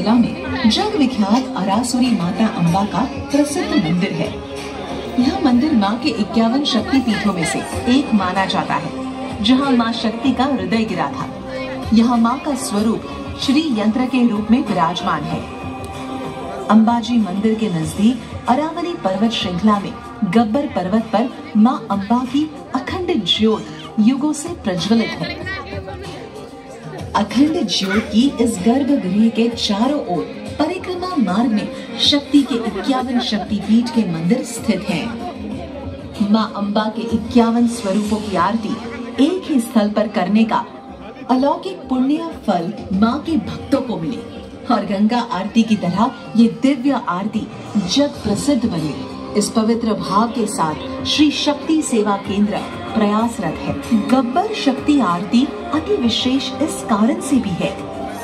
जिला में जग विख्यात अरासुरी माता अम्बा का प्रसिद्ध मंदिर है। यह मंदिर माँ के इक्यावन शक्ति पीठों में से एक माना जाता है, जहाँ माँ शक्ति का हृदय गिरा था। यहाँ माँ का स्वरूप श्री यंत्र के रूप में विराजमान है। अंबाजी मंदिर के नज़दीक अरावली पर्वत श्रृंखला में गब्बर पर्वत पर माँ अम्बा की अखंड ज्योत युगों से प्रज्वलित है। अखंड ज्योत की इस गर्भगृह के चारों ओर परिक्रमा मार्ग में शक्ति के इक्यावन शक्ति पीठ के मंदिर स्थित हैं। माँ अम्बा के इक्यावन स्वरूपों की आरती एक ही स्थल पर करने का अलौकिक पुण्य फल माँ के भक्तों को मिले और गंगा आरती की तरह ये दिव्य आरती जग प्रसिद्ध बने इस पवित्र भाव के साथ श्री शक्ति सेवा केंद्र प्रयासरत है। गब्बर शक्ति आरती अति विशेष इस कारण से भी है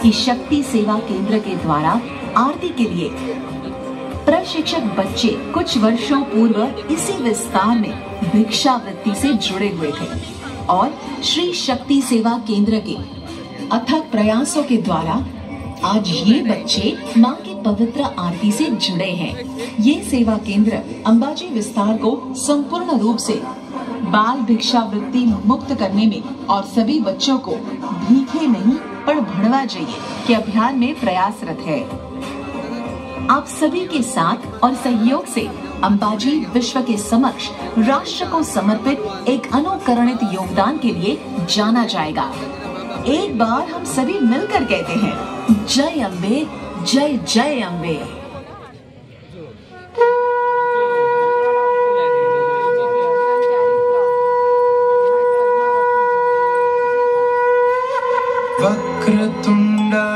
कि शक्ति सेवा केंद्र के द्वारा आरती के लिए प्रशिक्षक बच्चे कुछ वर्षों पूर्व इसी विस्तार में भिक्षावृत्ति से जुड़े हुए थे और श्री शक्ति सेवा केंद्र के अथक प्रयासों के द्वारा आज ये बच्चे माँ की पवित्र आरती से जुड़े हैं। ये सेवा केंद्र अंबाजी विस्तार को संपूर्ण रूप से बाल भिक्षावृत्ति मुक्त करने में और सभी बच्चों को भीखे नहीं, पर भड़वा चाहिए के अभियान में प्रयासरत है। आप सभी के साथ और सहयोग से अंबाजी विश्व के समक्ष राष्ट्र को समर्पित एक अनुकरणित योगदान के लिए जाना जाएगा। एक बार हम सभी मिलकर कहते हैं, जय अम्बे जय जय अम्बे। वक्रतुण्ड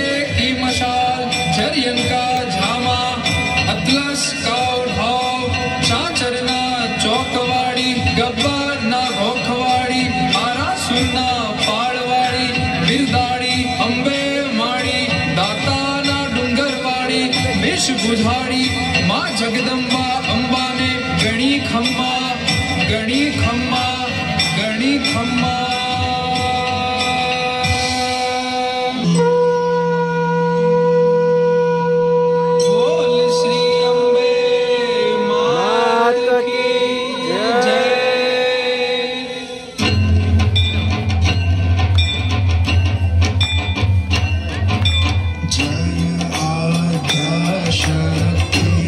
वेश बुझाड़ी माँ जगदम्बा अम्बा ने गणी खम्मा गणी खम्मा गणी खम्मा। should do.